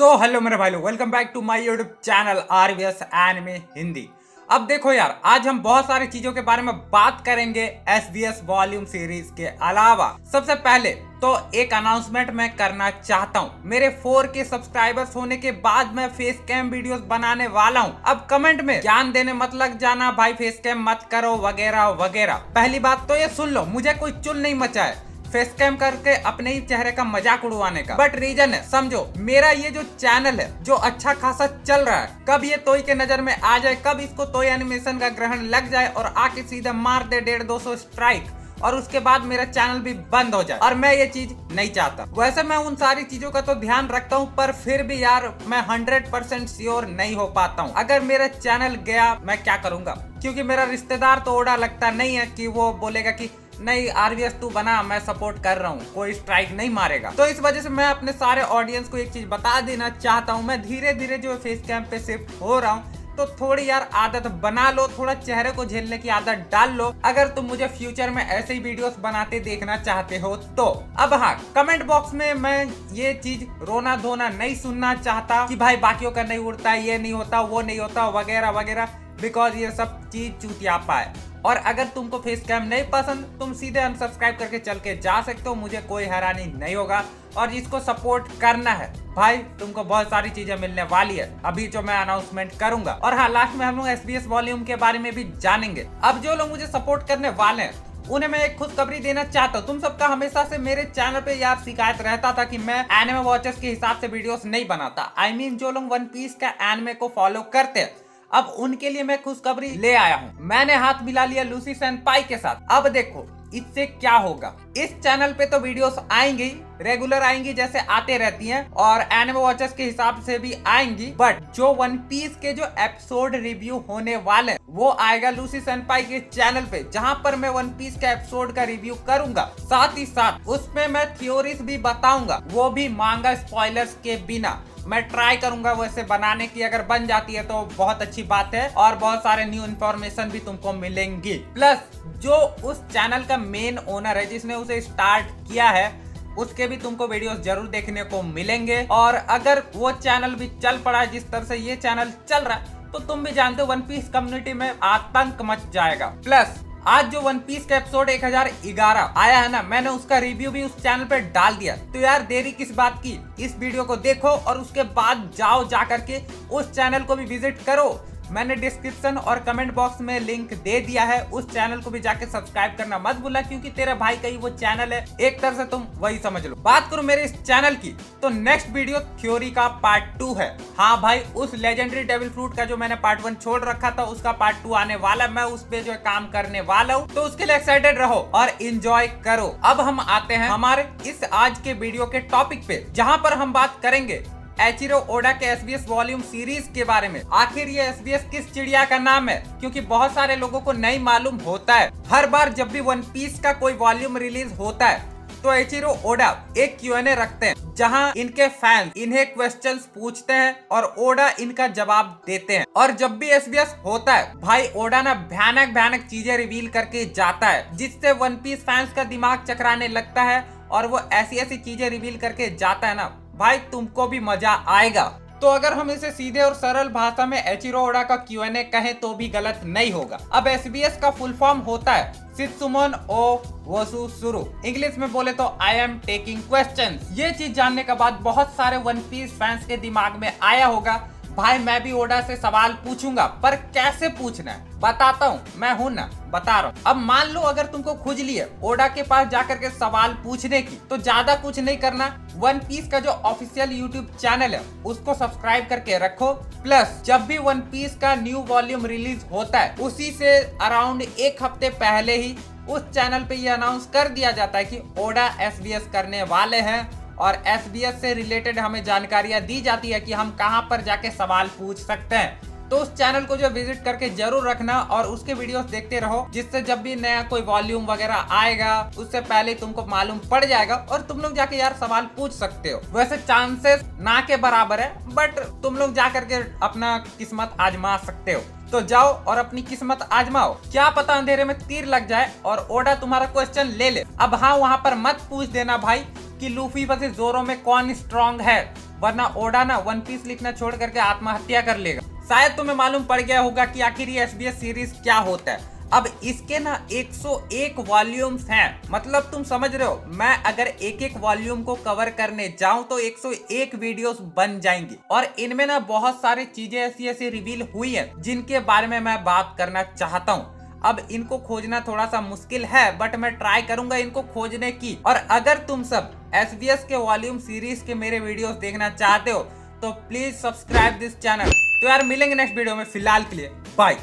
तो हेलो मेरे भाई लोग. Welcome back to my YouTube channel R V S anime Hindi अब देखो यार, आज हम बहुत सारी चीज़ों के बारे में बात करेंगे S B S volume series के अलावा. सबसे पहले तो एक अनाउंसमेंट मैं करना चाहता हूँ. मेरे फोर के सब्सक्राइबर्स होने के बाद मैं फेस कैम वीडियोस बनाने वाला हूँ. अब कमेंट में ज्ञान देने मत लग जाना भाई फेस कैम मत करो, वगैरह वगैरह. पहली बात तो ये सुन लो, मुझे कोई चुल नहीं मचा है. फेस कैम करके अपने ही चेहरे का मज़ाक उड़वाने का। बट रीजन है, समझो, मेरा ये जो चैनल है, जो अच्छा खासा चल रहा है, कब ये तोई के नज़र में आ जाए, कब इसको तोई एनिमेशन का ग्रहण लग जाए और आके सीधे मार दे डेढ़ दो सौ स्ट्राइक और उसके बाद मेरा चैनल भी बंद हो जाए। और मैं ये चीज़ नहीं चाहता। वैसे मैं उन सारी चीज़ों का तो ध्यान रखता हूँ, पर फिर भी यार मैं हंड्रेड परसेंट श्योर नहीं हो पाता हूँ। अगर मेरा चैनल गया, मैं क्या करूँगा? क्योंकि मेरा रिश्तेदार तो ओडा लगता नहीं है कि वो बोलेगा कि नहीं आरवीएस तू बना, मैं सपोर्ट कर रहा हूँ। कोई स्ट्राइक नहीं मारेगा। तो इस वजह से मैं अपने सारे ऑडियंस को एक चीज़ बता देना चाहता हूँ। मैं धीरे धीरे जो फेस कैम पे शिफ्ट हो रहा हूँ तो थोड़ी यार आदत बना लो, थोड़ा चेहरे को झेलने की आदत डाल लो। अगर तुम मुझे फ्यूचर में ऐसे ही वीडियोस बनाते देखना चाहते हो तो अब हाँ कमेंट बॉक्स में मैं ये चीज़ रोना धोना नहीं सुनना चाहता कि भाई बाकियों का नहीं उड़ता, ये नहीं होता, वो नहीं होता वगैरह वगैरह बिकॉज़ ये सब चीज़ चूतियापा है और अगर तुमको फेस कैम नहीं पसंद तुम सीधे अनसब्सक्राइब करके चल के जा सकते हो मुझे कोई हैरानी नहीं होगा। और जिसको सपोर्ट करना है। भाई तुमको बहुत सारी चीज़ें मिलने वाली है। अभी जो मैं अनाउंसमेंट करूँगा। और हाँ लास्ट में हम लोग SBS वॉल्यूम के बारे में भी जानेंगे। अब जो लोग मुझे सपोर्ट करने वाले हैं उन्हें मैं एक खुशखबरी देना चाहता हूँ। तुम सबका हमेशा से मेरे चैनल पे यार शिकायत रहता था कि मैं एनिमे वॉचर्स के हिसाब से वीडियोस नहीं बनाता। आई I मीन mean, जो लोग वन पीस का एनिमे को फॉलो करते हैं अब उनके लिए मैं खुशखबरी ले आया हूँ। मैंने हाथ मिला लिया लूसी सैन पाई के साथ। अब देखो, इससे क्या होगा? इस चैनल पे तो वीडियोस आएँगी, रेगुलर आएँगी जैसे आते रहती हैं, और एनिमे वॉचर्स के हिसाब से भी आएँगी। बट जो वन पीस के जो एपिसोड रिव्यू होने वाले वो आएगा लूसी सेनपाई के चैनल पे, जहाँ पर मैं वन पीस के एपिसोड का रिव्यू करूँगा। साथ ही साथ, उसमें मैं थ्योरीज भी बताऊँगा, वो भी मांगा स्पॉयलर्स के बिना। मैं ट्राई करूँगा वैसे बनाने की, अगर बन जाती है तो बहुत अच्छी बात है और बहुत सारे न्यू इन्फॉर्मेशन भी तुमको मिलेंगी। प्लस जो उस चैनल का मेन ओनर है, जिसने उसे स्टार्ट किया है, उसके भी तुमको वीडियोस ज़रूर देखने को मिलेंगे। और अगर वो चैनल भी चल पड़ा है, जिस तरह से ये चैनल चल रहा है तो तुम भी जानते हो वन पीस कम्युनिटी में आतंक मच जाएगा। प्लस आज जो वन पीस का एपिसोड 1011 आया है ना, मैंने उसका रिव्यू भी उस चैनल पे डाल दिया। तो यार, देरी किस बात की? इस वीडियो को देखो और उसके बाद जाओ जा करके उस चैनल को भी विज़िट करो। मैंने डिस्क्रिप्शन और कमेंट बॉक्स में लिंक दे दिया है, उस चैनल को भी जाके सब्सक्राइब करना मत भूला क्योंकि तेरा भाई का ही वो चैनल है, एक तरह से तुम वही समझ लो। बात करो मेरे इस चैनल की तो नेक्स्ट वीडियो थ्योरी का पार्ट टू है। हाँ भाई, उस लेजेंडरी डेविल फ्रूट का जो मैंने पार्ट वन छोड़ रखा था, उसका पार्ट टू आने वाला मैं उस पे जो काम करने वाला हूँ तो उसके लिए एक्साइटेड रहो और इंजॉय करो। अब हम आते हैं हमारे इस आज के वीडियो के टॉपिक पे, जहाँ पर हम बात करेंगे एचिरो ओडा के S B S volume series के बारे में। आखिर ये एस बी एस किस चिड़िया का नाम है? क्योंकि बहुत सारे लोगों को नहीं मालूम होता है। हर बार जब भी वन पीस का कोई वॉल्यूम रिलीज़ होता है तो एचिरो ओडा एक क्यू रखते हैं, जहाँ इनके फैंस इन्हें क्वेश्चंस पूछते हैं और ओडा इनका जवाब देते हैं। और जब भी एसबीएस होता है, भाई ओडा ना भयानक भयानक चीज़ें रिवील करके जाता है, जिससे वन पीस फैंस का दिमाग चकराने लगता है और वो ऐसी ऐसी चीज़ें रिवील करके जाता है ना। भाई तुमको भी मज़ा आएगा। तो अगर हम इसे सीधे और सरल भाषा में एचिरो ओडा का क्यू एन ए कहें तो भी गलत नहीं होगा। अब एस बी एस का फुल फॉर्म होता है। सित्सुमन ओ, वसु, सुरु। इंग्लिश में बोले तो आई एम टेकिंग क्वेश्चन ये चीज़ जानने के बाद बहुत सारे वन पीस फैंस के दिमाग में आया होगा। भाई, मैं भी ओडा से सवाल पूछूँगा, पर कैसे पूछना है? बताता हूँ, मैं हूँ ना, बता रहा हूँ। अब मान लो अगर तुमको खुज है ओडा के पास जाकर के सवाल पूछने की तो ज़्यादा कुछ नहीं करना। वन पीस का जो ऑफिशियल यूट्यूब चैनल है, उसको सब्सक्राइब करके रखो। प्लस जब भी वन पीस का न्यू वॉल्यूम रिलीज़ होता है, उसी से अराउंड एक हफ़्ते पहले ही उस चैनल पे ये अनाउंस कर दिया जाता है कि ओडा एस करने वाले हैं। और एस से रिलेटेड हमें जानकारियाँ दी जाती है कि हम कहाँ पर जाके सवाल पूछ सकते हैं। तो उस चैनल को जो विज़िट करके ज़रूर रखना और उसके वीडियोस देखते रहो, जिससे जब भी नया कोई वॉल्यूम वगैरह आएगा, उससे पहले तुमको मालूम पड़ जाएगा और तुम लोग जाके यार सवाल पूछ सकते हो। वैसे चांसेस ना के बराबर है बट तुम लोग जा करके अपना किस्मत आजमा सकते हो। तो जाओ और अपनी किस्मत आजमाओ। क्या पता अंधेरे में तीर लग जाए और ओडा तुम्हारा क्वेश्चन ले ले। अब हाँ वहाँ पर मत पूछ देना भाई। कि लूफी बस जोरों में कौन स्ट्रांग है? वरना ओडा ना वन पीस लिखना छोड़ करके आत्महत्या कर लेगा। शायद तुम्हें मालूम पड़ गया होगा कि आखिर ये एस सीरीज़ क्या होता है। अब इसके ना 101 वॉल्यूम्स हैं। मतलब तुम समझ रहे हो, मैं अगर एक एक वॉल्यूम को कवर करने जाऊँ तो 101 वीडियोस बन जाएँगी। और इनमें ना बहुत सारी चीज़ें ऐसी ऐसी रिवील हुई है, जिनके बारे में मैं बात करना चाहता हूँ। अब इनको खोजना थोड़ा सा मुश्किल है बट मैं ट्राई करूँगा इनको खोजने की। और अगर तुम सब एस बी एस के वॉल्यूम सीरीज़ के मेरे वीडियोस देखना चाहते हो तो प्लीज़ सब्सक्राइब दिस चैनल तो यार, मिलेंगे नेक्स्ट वीडियो में, फ़िलहाल के लिए। बाय